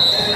Wow.